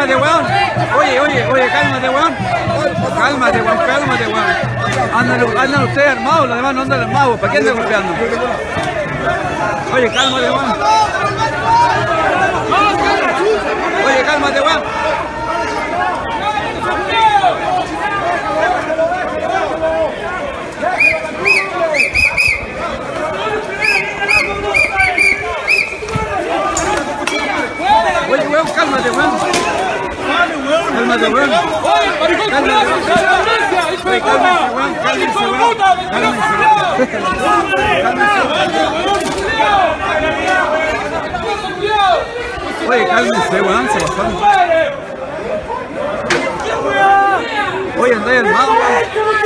cálmate, weón. Oye, oye, oye, cálmate, weón. Cálmate, weón, cálmate, weón. Andan, andan ustedes armados, los demás no andan armados. ¿Para qué andan golpeando? Oye, cálmate, weón. Oye, cálmate, weón. Oye, weón, cálmate, weón. Oye. Cálmese, weón. Oye, weón. Se pasaron. Oye, andáis armado, weón.